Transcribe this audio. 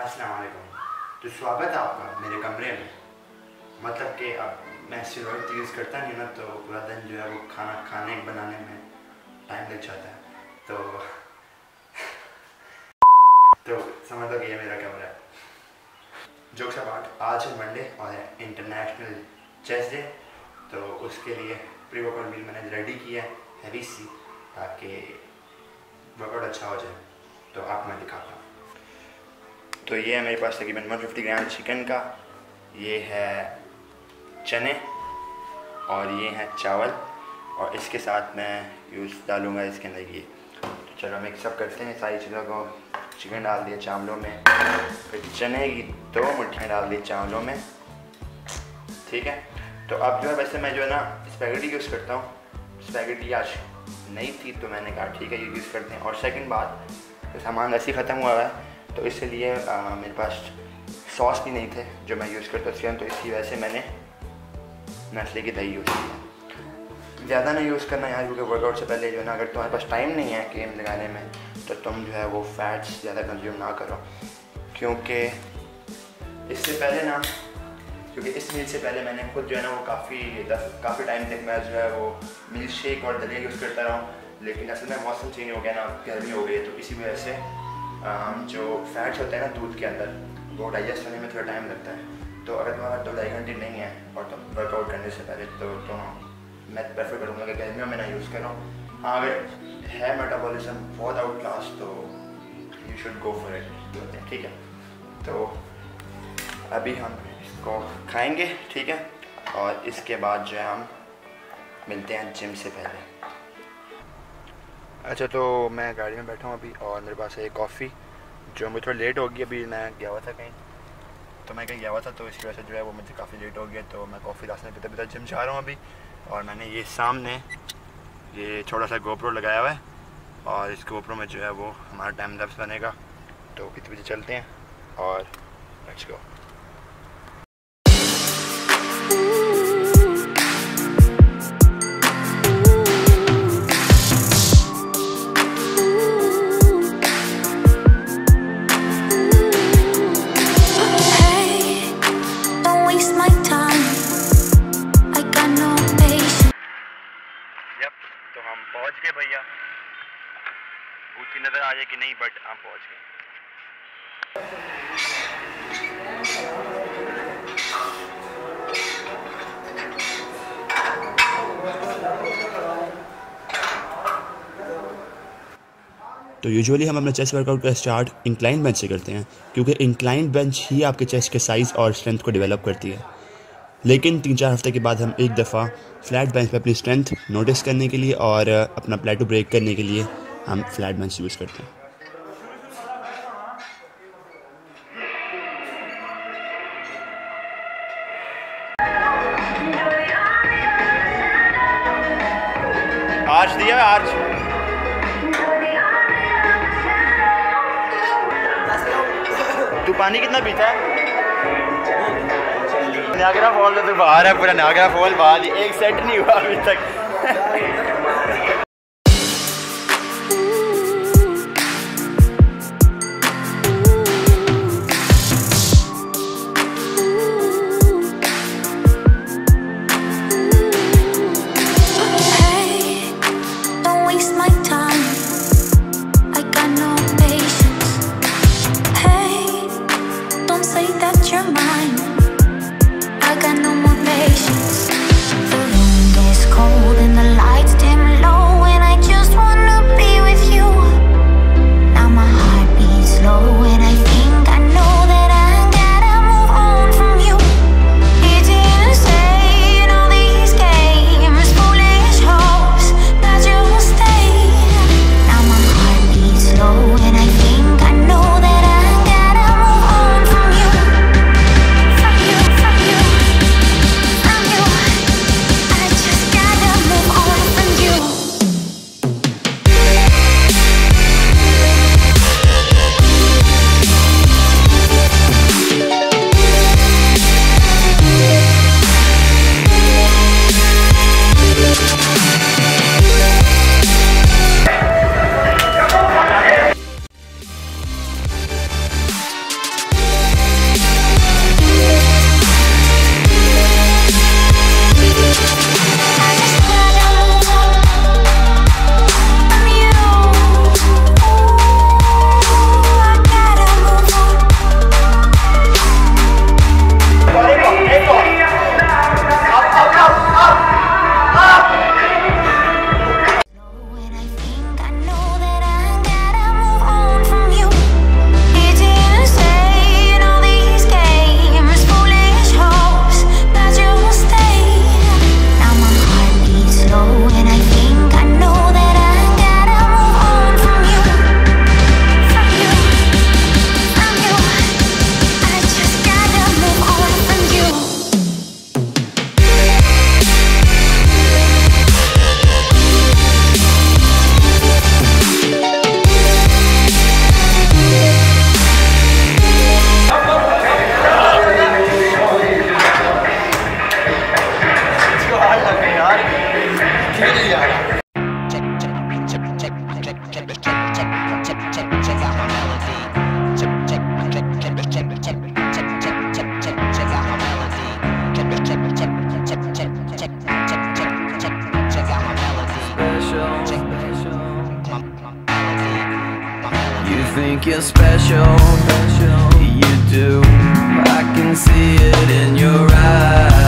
अस्सलाम वालेकुम। तो स्वागत है आपका मेरे कमरे में। मतलब कि अब मैं स्टेरॉइड यूज़ करता नहीं ना तो पूरा दिन जो है वो खाना खाने बनाने में टाइम लग जाता है। तो तो समझ लो कि ये मेरा कमरा है। जोक्स अबाउट आज है मंडे और है इंटरनेशनल चेस डे तो उसके लिए प्री वर्कआउट मील मैंने रेडी किया है हैवी सी, ताकि वर्कआउट अच्छा हो जाए। तो आप मैं दिखाता हूँ। तो ये है मेरे पास तकरीबन 150 ग्राम चिकन का। ये है चने और ये हैं चावल। और इसके साथ मैं यूज़ डालूँगा इसके अंदर ये। तो चलो मिक्सअप करते हैं सारी चीज़ों को। चिकन डाल दिया चावलों में। फिर चने की दो मुठियाँ डाल दी चावलों में। ठीक है? तो अब जो है वैसे मैं जो है ना स्पैगेटी यूज़ करता हूँ। स्पैगेटी आज नहीं थी तो मैंने कहा, ठीक है, ये यूज़ करते हैं। और सेकंड बात तो सामान वैसे ही ख़त्म हुआ है। तो इसलिए मेरे पास सॉस भी नहीं थे, जो मैं यूज़ करता था तो इसी वजह से मैंने नस्ले की दही यूज़ किया ज़्यादा ना यूज़ करना यार, क्योंकि वर्कआउट से पहले जो है ना, अगर तुम्हारे पास टाइम नहीं है गेम लगाने में तो तुम जो है वो फैट्स ज़्यादा कंज्यूम ना करो। क्योंकि इससे पहले ना, क्योंकि इस मील से पहले मैंने खुद जो है ना, वो काफ़ी काफ़ी टाइम तक मैं जो है वो मिल्क शेक और दलिया यूज़ करता रहा हूँ। लेकिन असल में मौसम चेंज हो गया ना, गर्मी हो गई तो इसी वजह से जो फैट्स होते हैं ना दूध के अंदर, वो डाइजेस्ट होने में थोड़ा टाइम लगता है। तो अगर तुम्हारा दो ढाई घंटे नहीं है और तुम वर्कआउट करने से पहले तो तुम, मैं प्रेफर करूँगा कि गर्मियों में ना यूज़ करो। हाँ अगर है मेटाबॉलिज्म बहुत आउट क्लास तो you should go for it ठीक है? तो अभी हम इसको खाएँगे, ठीक है? और इसके बाद जो है हम मिलते हैं जिम से पहले। अच्छा तो मैं गाड़ी में बैठा हूँ अभी और मेरे पास है कॉफ़ी जो मुझे थोड़ा लेट हो गई अभी, मैं गया हुआ था कहीं। तो मैं कहीं गया हुआ था तो इसकी वजह से जो है वो मुझे काफ़ी लेट हो गया तो मैं कॉफ़ी रास्ते पीते पीते जिम जा रहा हूँ अभी। और मैंने ये सामने, ये छोटा सा गोप्रो लगाया हुआ है, और इस गोप्रो में जो है वो हमारा टाइम लैप्स बनेगा। तो पीछे पीछे चलते हैं और लेट्स गो नहीं बट हम पहुँच गए। तो यूजुअली हम अपना चेस्ट वर्कआउट का स्टार्ट इंक्लाइन बेंच से करते हैं, क्योंकि इंक्लाइन बेंच ही आपके चेस्ट के साइज़ और स्ट्रेंथ को डेवलप करती है। लेकिन तीन चार हफ़्ते के बाद हम एक दफ़ा फ्लैट बेंच पे अपनी स्ट्रेंथ नोटिस करने के लिए और अपना प्लेटो ब्रेक करने के लिए हम फ्लैट बेंच यूज़ करते हैं। आर्च दिया है आर्च तू पानी कितना पीता है? नागरा फॉल तो बाहर है पूरा नागरा फॉल बाहर एक सेट नहीं हुआ अभी तक। think you're special. You do. I can see it in your eyes.